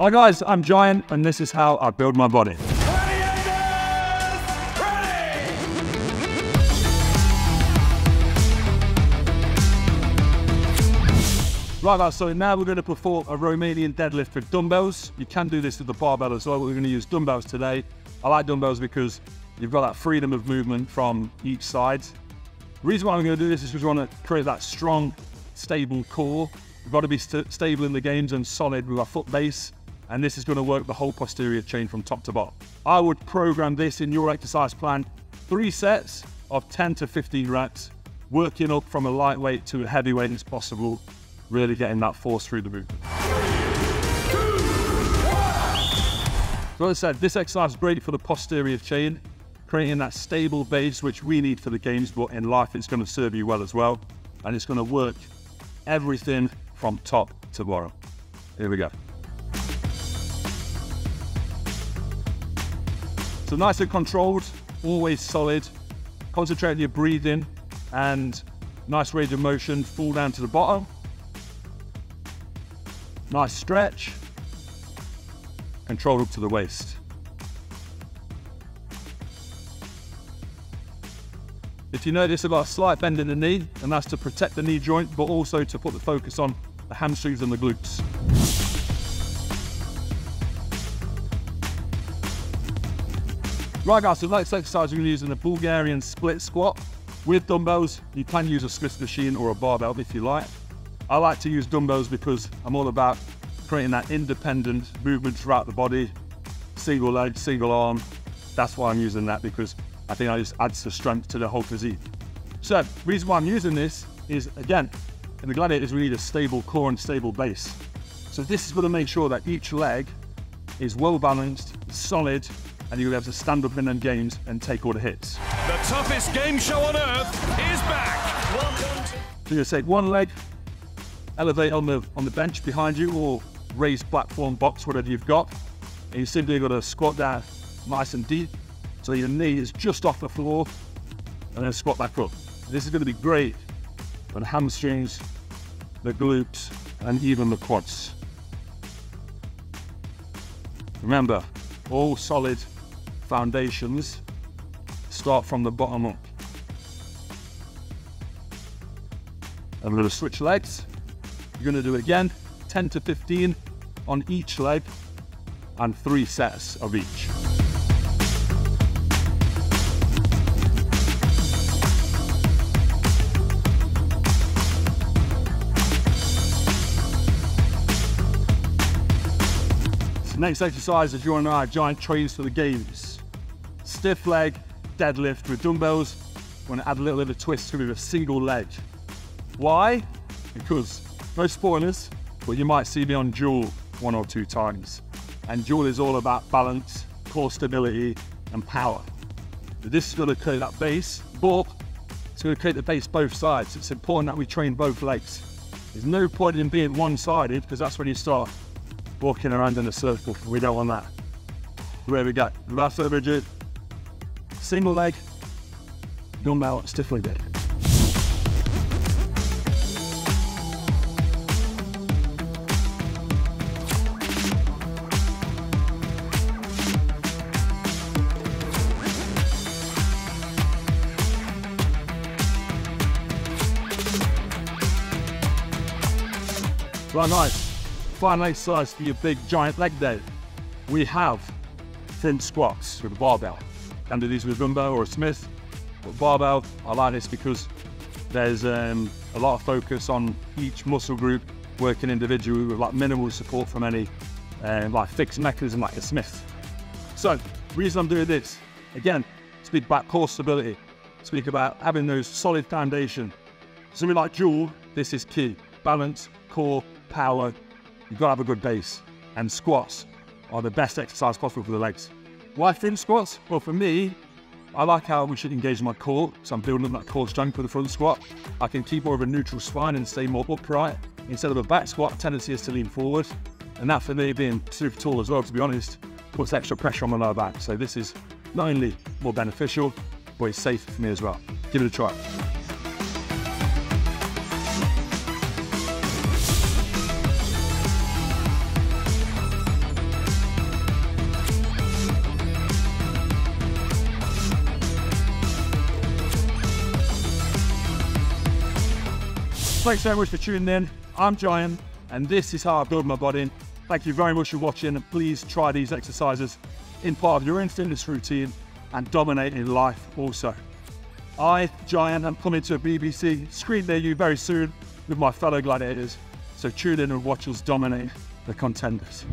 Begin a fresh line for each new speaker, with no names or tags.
Hi guys, I'm Giant and this is how I build my body. Right guys, so now we're going to perform a Romanian deadlift with dumbbells. You can do this with the barbell as well, but we're going to use dumbbells today. I like dumbbells because you've got that freedom of movement from each side. The reason why I'm going to do this is because we want to create that strong, stable core. We've got to be st stable in the games and solid with our foot base, and this is going to work the whole posterior chain from top to bottom. I would program this in your exercise plan, three sets of 10 to 15 reps, working up from a lightweight to a heavyweight as possible, really getting that force through the movement. So as I said, this exercise is great for the posterior chain, creating that stable base which we need for the games, but in life it's going to serve you well as well. And it's going to work everything from top to bottom. Here we go. So nice and controlled, always solid. Concentrate on your breathing and nice range of motion, fall down to the bottom. Nice stretch. Control up to the waist. If you notice I've a slight bend in the knee, and that's to protect the knee joint, but also to put the focus on the hamstrings and the glutes. Right guys, so the next exercise we're going to use in a Bulgarian split squat. With dumbbells, you can use a Smith machine or a barbell if you like. I like to use dumbbells because I'm all about creating that independent movement throughout the body, single leg, single arm. That's why I'm using that because I think it just adds the strength to the whole physique. So, reason why I'm using this is, again, in the gladiators we need a stable core and stable base. So this is going to make sure that each leg is well balanced, solid, and you'll be able to stand up in them games and take all the hits.
The toughest game show on earth is back. Welcome to...
So you're going to take one leg, elevate on the on the bench behind you or raised platform box, whatever you've got. And you simply got to squat down nice and deep so your knee is just off the floor and then squat back up. This is going to be great for the hamstrings, the glutes, and even the quads. Remember, all solid foundations start from the bottom up. I'm going to switch legs. You're going to do it again, 10 to 15 on each leg and three sets of each. Next exercise is you and I giant trains for the games. Stiff leg, deadlift with dumbbells. We're gonna add a little bit of twist to with a single leg. Why? Because, no spoilers, but you might see me on Duel one or two times. And Duel is all about balance, core stability, and power. But this is gonna create that base, but it's gonna create the base both sides. It's important that we train both legs. There's no point in being one-sided because that's when you start walking around in a circle. We don't want that. Where we left foot rigid, single leg, no dumbbell, stiff leg. Right, nice. Final exercise for your big giant leg day. We have thin squats with a barbell. Can do these with dumbbell or Smith. But barbell, I like this because there's um, a lot of focus on each muscle group working individually with like minimal support from any um, like fixed mechanism like a Smith. So, reason I'm doing this, again, speak about core stability, speak about having those solid foundation. Something like Duel, this is key. Balance, core, power, you've got to have a good base. And squats are the best exercise possible for the legs. Why thin squats? Well, for me, I like how we should engage my core, so I'm building up that core strength for the front squat. I can keep more of a neutral spine and stay more upright. Instead of a back squat, tendency is to lean forward. And that for me, being super tall as well, to be honest, puts extra pressure on my lower back. So this is not only more beneficial, but it's safe for me as well. Give it a try. Thanks so much for tuning in. I'm Giant, and this is how I build my body. Thank you very much for watching, and please try these exercises in part of your fitness routine and dominate in life also. I, Giant, am coming to a BBC screen near you very soon with my fellow gladiators, so tune in and watch us dominate the contenders.